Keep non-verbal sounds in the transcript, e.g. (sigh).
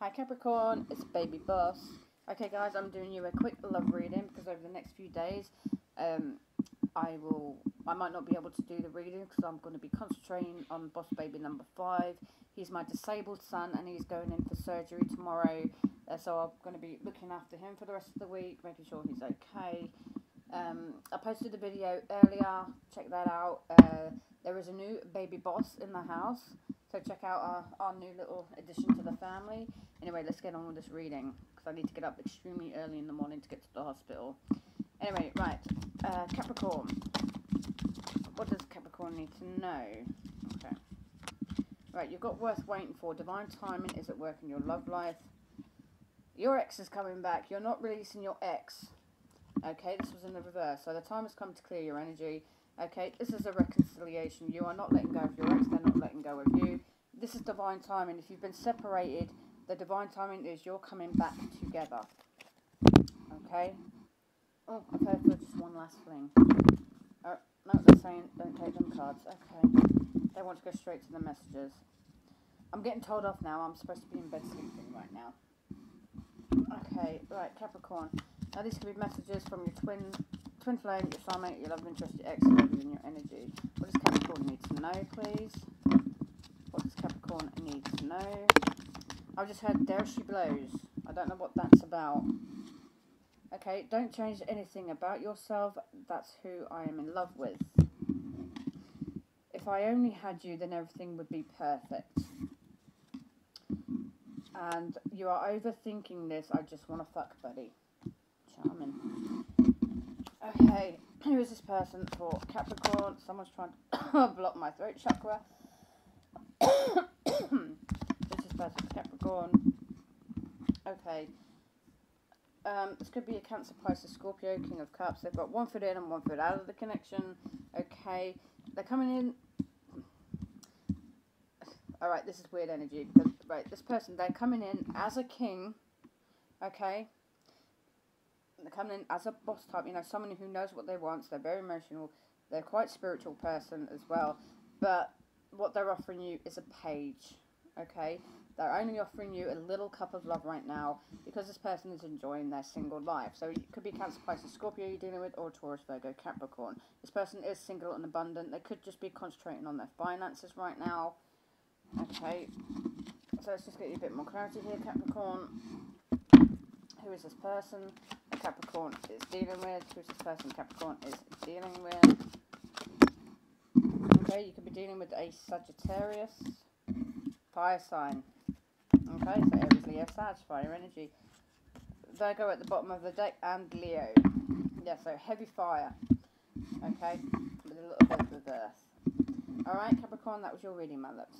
Hi Capricorn, it's Baby Boss. Okay guys, I'm doing you a quick love reading because over the next few days, um, I will, I might not be able to do the reading because I'm going to be concentrating on Boss Baby number 5. He's my disabled son and he's going in for surgery tomorrow. Uh, so I'm going to be looking after him for the rest of the week, making sure he's okay. Um, I posted a video earlier, check that out. Uh, there is a new baby boss in the house. So check out our, our new little addition to the family. Anyway, let's get on with this reading because I need to get up extremely early in the morning to get to the hospital. Anyway, right, uh, Capricorn. What does Capricorn need to know? Okay. Right, you've got worth waiting for. Divine timing is at work in your love life. Your ex is coming back. You're not releasing your ex. Okay, this was in the reverse. So the time has come to clear your energy. Okay, this is a reconciliation. You are not letting go of your ex, they're not letting go of you. This is divine timing. If you've been separated, the divine timing is you're coming back together. Okay? Oh, I've heard for just one last thing. Uh, oh, no, they're saying don't take them cards. Okay. They want to go straight to the messages. I'm getting told off now. I'm supposed to be in bed sleeping right now. Okay, right, Capricorn. Now these could be messages from your twin Twin flame, your soulmate, your love interest, your ex, and your energy. What does Capricorn need to know, please? What does Capricorn need to know? I've just heard there she blows. I don't know what that's about. Okay, don't change anything about yourself. That's who I am in love with. If I only had you, then everything would be perfect. And you are overthinking this. I just want to fuck, buddy. Charming. Okay, (clears throat) who is this person for Capricorn? Someone's trying to (coughs) block my throat chakra. (coughs) (coughs) Capricorn. Okay. Um, this could be a Cancer, Pisces, Scorpio, King of Cups. They've got one foot in and one foot out of the connection. Okay. They're coming in. Alright, this is weird energy. Because, right, this person, they're coming in as a king. Okay they're coming in as a boss type, you know, someone who knows what they want, they're very emotional, they're quite spiritual person as well, but what they're offering you is a page, okay? They're only offering you a little cup of love right now because this person is enjoying their single life. So it could be Cancer, Pisces, Scorpio you're dealing with, or Taurus, Virgo, Capricorn. This person is single and abundant. They could just be concentrating on their finances right now. Okay, so let's just get you a bit more clarity here, Capricorn. Who is this person? Capricorn is dealing with, who's this person Capricorn is dealing with. Okay, you could be dealing with a Sagittarius, fire sign. Okay, so Aries, Leo, Sag, fire energy. Virgo at the bottom of the deck and Leo. Yeah, so heavy fire. Okay, with a little bit of earth. Alright, Capricorn, that was your reading, my loves.